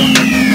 Musik